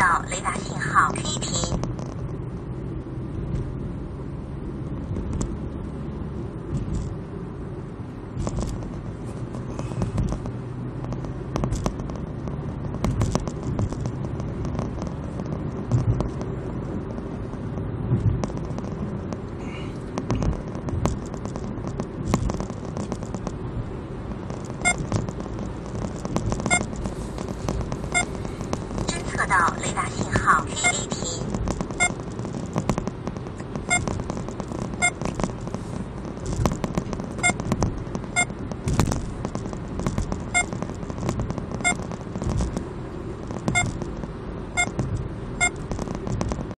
到雷达信号黑屏。到雷达信号 kat